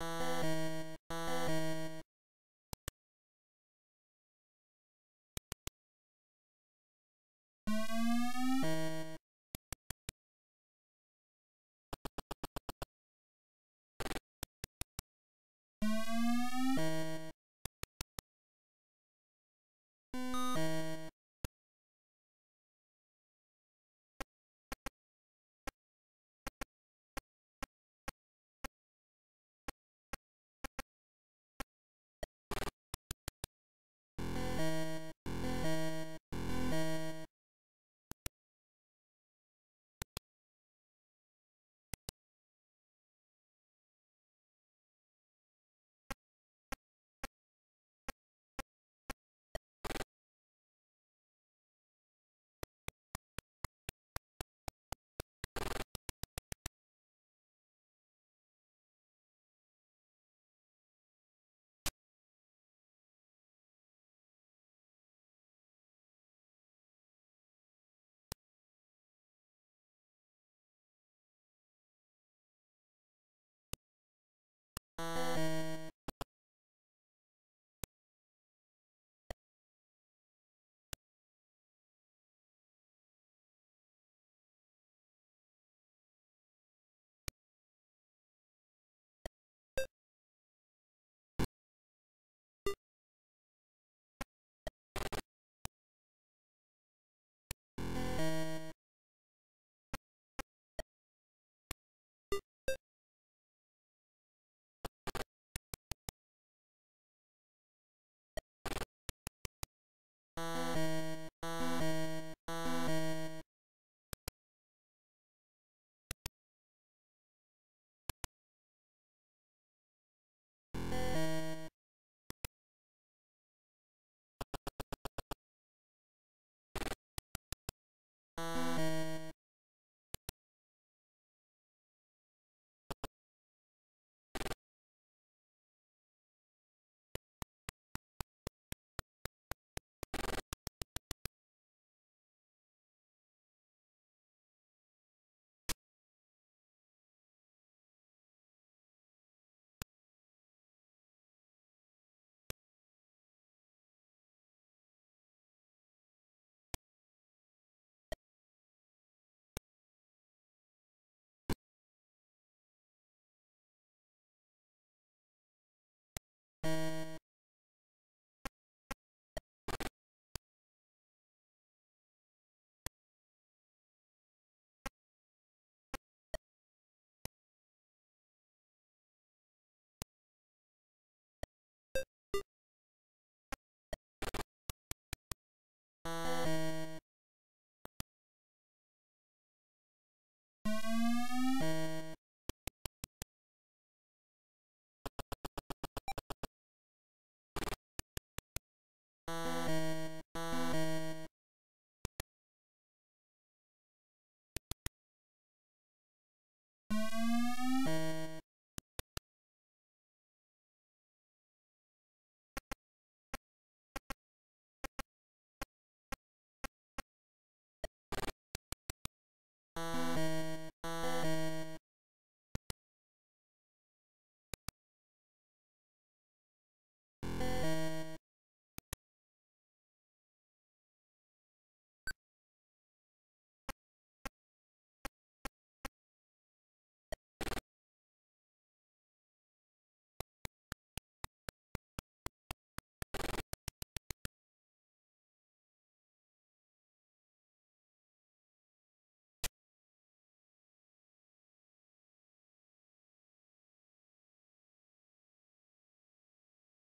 you Música you